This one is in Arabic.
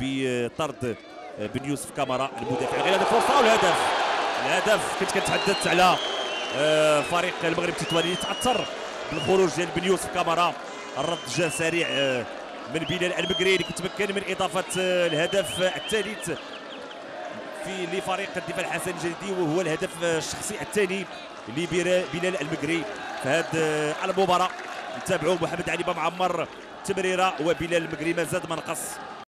بطرد آه، بن يوسف كامارا المدافع. غير هذه فرصة والهدف. الهدف كنت كنتحدث على آه، فريق المغرب التطواني تعثر بالخروج ديال بن يوسف كامارا. الرد جا سريع آه، من بلال المقري اللي كتمكن من إضافة الهدف الثالث في لفريق الدفاع الحسن الجديدي وهو الهدف الشخصي الثاني لبلال المقري. في هذه المباراة نتابعوا محمد علي بن معمر تمريرة وبلال المقري ما زاد ما نقص.